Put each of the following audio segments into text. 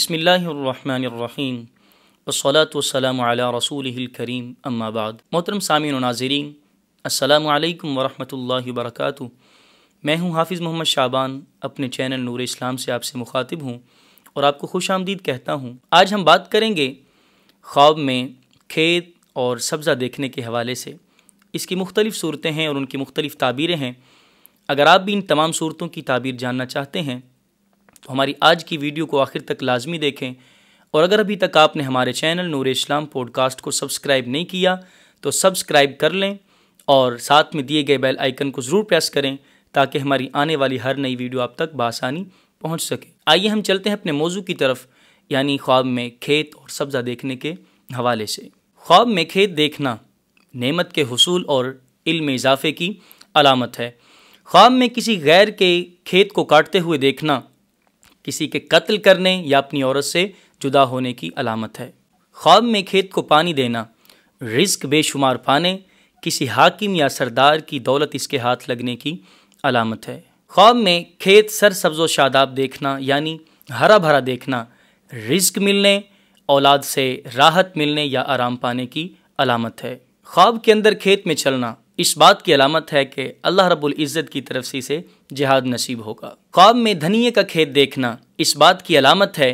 बसमीम वसलाम रसूल करीम अम्माबाद मोहतरम सामीन नाजरीन असलकम वरहमल वरक मैं हूँ हाफिज़ मोहम्मद शाबान, अपने चैनल नूर इस्लाम से आपसे मुखातिब हूँ और आपको खुश आमदीद कहता हूँ। आज हम बात करेंगे ख्वाब में खेत और सब्ज़ा देखने के हवाले से। इसकी मुख्तलिफ़ सूरतें हैं और उनकी मुख्तलिफ़ ताबीरें हैं। अगर आप भी इन तमाम सूरतों की ताबीर जानना चाहते हैं हमारी आज की वीडियो को आखिर तक लाजमी देखें। और अगर अभी तक आपने हमारे चैनल नूर इस्लाम पॉडकास्ट को सब्सक्राइब नहीं किया तो सब्सक्राइब कर लें और साथ में दिए गए बेल आइकन को ज़रूर प्रेस करें ताकि हमारी आने वाली हर नई वीडियो आप तक बसानी पहुँच सके। आइए हम चलते हैं अपने मौजू की तरफ़, यानी ख्वाब में खेत और सब्ज़ा देखने के हवाले से। ख्वाब में खेत देखना नेमत के हसूल और इल्म इजाफे की अलामत है। ख्वाब में किसी गैर के खेत को काटते हुए देखना किसी के कत्ल करने या अपनी औरत से जुदा होने की अलामत है। ख्वाब में खेत को पानी देना रिस्क बेशुमार पाने, किसी हाकिम या सरदार की दौलत इसके हाथ लगने की अलामत है। ख्वाब में खेत सर सब्ज़ शादाब देखना, यानी हरा भरा देखना रिस्क मिलने, औलाद से राहत मिलने या आराम पाने की अलामत है। ख्वाब के अंदर खेत में चलना इस बात की अलामत है कि अल्लाह रब्बुल इज़्ज़त की तरफ़ से इसे जिहाद नसीब होगा। ख्वाब में धनिए का खेत देखना इस बात की अलामत है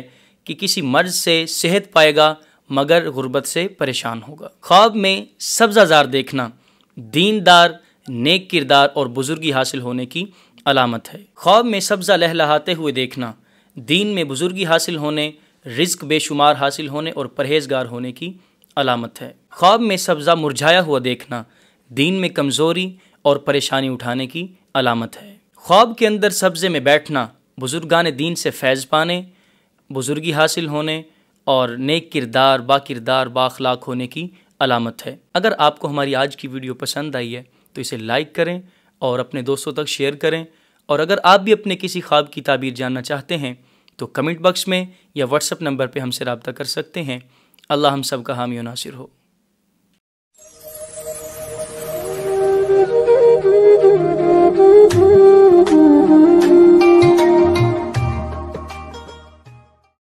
कि किसी मर्ज से सेहत पाएगा, मगर गुर्बत से परेशान होगा। ख्वाब में सब्जाजार देखना दीनदार, नेक किरदार और बुजुर्गी हासिल होने की अलामत है। ख्वाब में सब्ज़ा लहलहाते हुए देखना दीन में बुजुर्गी हासिल होने रिस्क बेशुमार हासिल होने और परहेजगार होने की अलामत है। ख्वाब में सब्ज़ा मुरझाया हुआ देखना दीन में कमज़ोरी और परेशानी उठाने की अलामत है। ख्वाब के अंदर सब्ज़े में बैठना, बुज़ुर्गान दीन से फैज़ पाने, बुज़ुर्गी हासिल होने और नेक किरदार, बा किरदार बाखलाक होने की अलामत है। अगर आपको हमारी आज की वीडियो पसंद आई है तो इसे लाइक करें और अपने दोस्तों तक शेयर करें। और अगर आप भी अपने किसी ख्वाब की ताबीर जानना चाहते हैं तो कमेंट बॉक्स में या व्हाट्सएप नंबर पर हमसे रबता कर सकते हैं। अल्लाह हम सब का हामी नासिर हो।